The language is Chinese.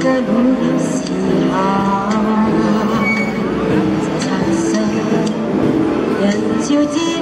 在午夜时分，人潮。